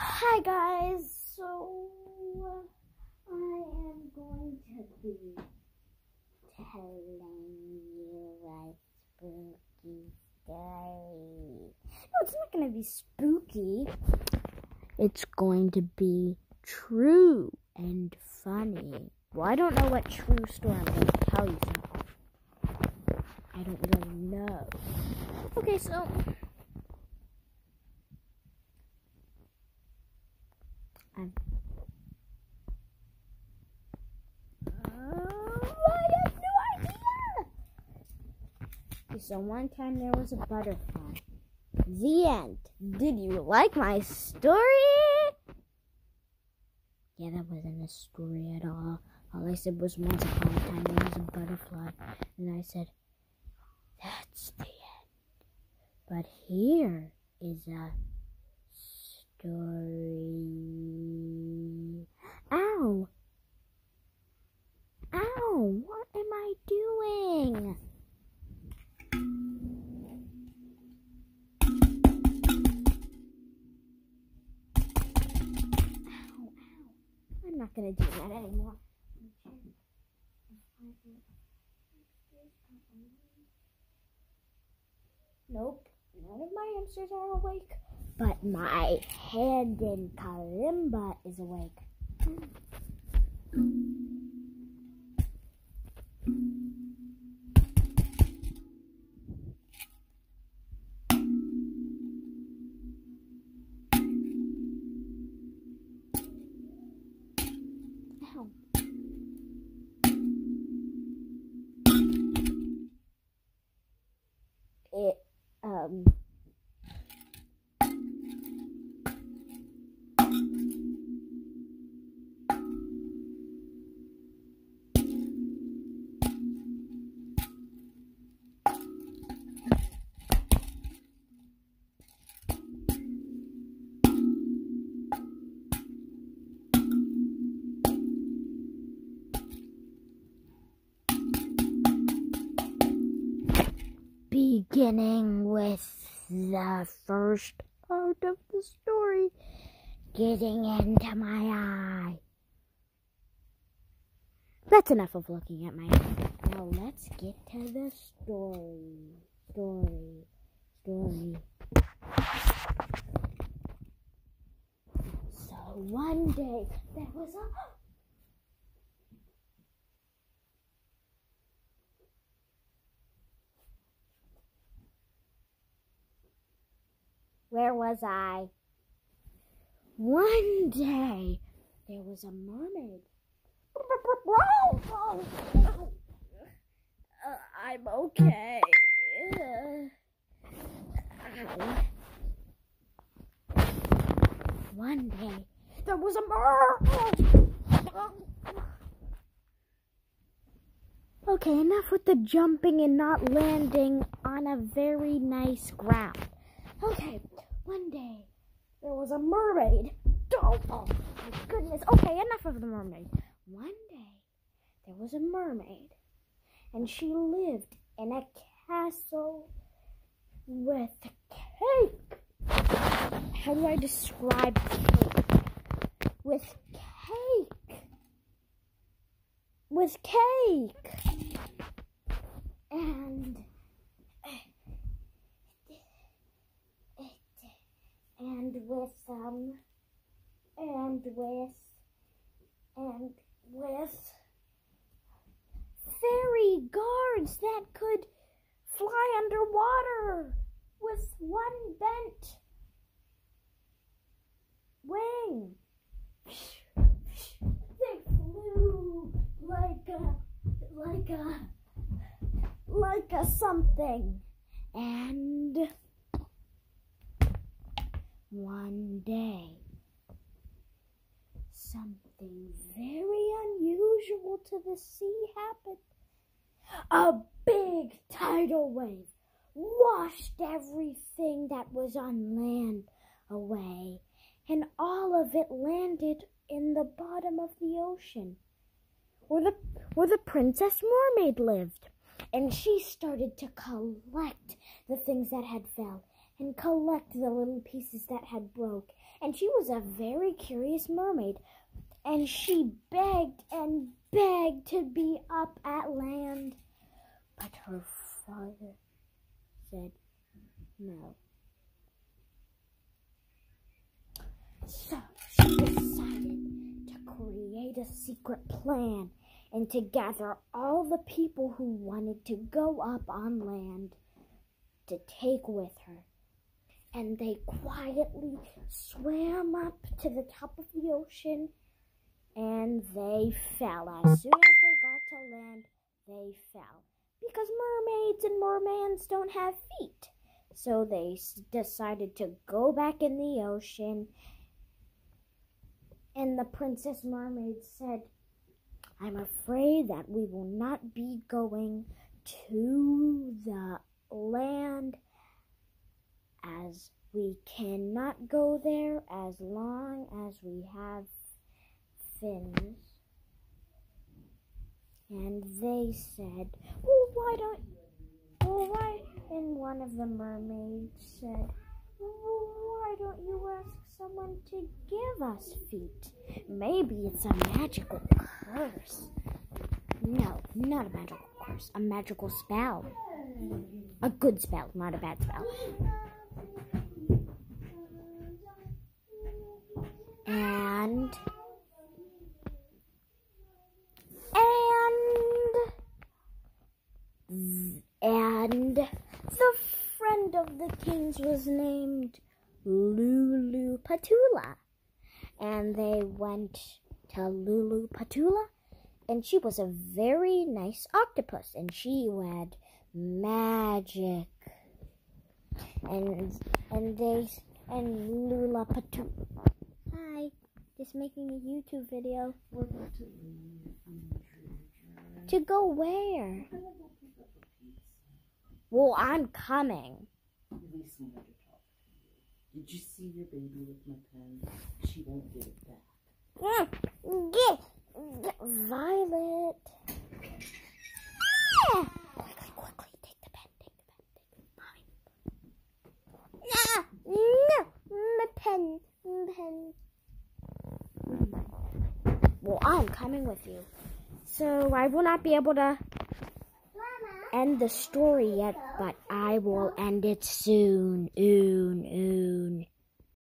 Hi guys, so uh, I am going to be telling you a spooky story. No, it's not going to be spooky. It's going to be true and funny. Well, I don't know what true story I'm going to tell you. I don't really know. Okay, so I'm. Oh, I have no idea. Okay, so one time there was a butterfly. The end. Did you like my story? Yeah, that wasn't a story at all. All I said was once upon a time there was a butterfly, and I said, "That's the end." But here is a story. Ow! Ow! What am I doing? Ow, ow. I'm not gonna do that anymore. Nope, none of my hamsters are awake. But my hand in kalimba is awake. It, um, beginning with the first part of the story getting into my eye. That's enough of looking at my eye. Now let's get to the story. Story. Story. So one day there was a Where was I? One day there was a mermaid. Uh, I'm okay. One day there was a mermaid. Okay, enough with the jumping and not landing on a very nice ground. Okay, one day there was a mermaid. Oh, oh my goodness. Okay, enough of the mermaid. One day there was a mermaid, and she lived in a castle with cake. How do I describe cake? With cake. With cake. And and with um and with and with fairy guards that could fly underwater with one bent wing. They flew like a like a like a something and one day, something very unusual to the sea happened. A big tidal wave washed everything that was on land away, and all of it landed in the bottom of the ocean, where the where the princess mermaid lived. And she started to collect the things that had fell and collect the little pieces that had broke. And she was a very curious mermaid, and she begged and begged to be up at land. But her father said no. So she decided to create a secret plan and to gather all the people who wanted to go up on land to take with her. And they quietly swam up to the top of the ocean and they fell. As soon as they got to land, they fell. Because mermaids and mermans don't have feet. So they decided to go back in the ocean and the Princess Mermaid said, I'm afraid that we will not be going to the land as we cannot go there as long as we have fins. And they said, Well, why don't, well, why? And one of the mermaids said, well, why don't you ask someone to give us feet? Maybe it's a magical curse. No, not a magical curse. A magical spell. A good spell, not a bad spell. And and and the friend king's was named Lulu Patula. And they went to Lulu Patula, and she was a very nice octopus, and she had magic. And and they and Lula Patula. Hi, just making a YouTube video. To go where? Well, I'm coming. Did you see your baby with my pen? She won't get it back. Get, get Violet. Quickly, quickly, take the pen, take the pen, take the pen. No, no, mm, my pen, mm, pen. Well, I'm coming with you. So I will not be able to end the story yet, but I will end it soon. Oon, oon.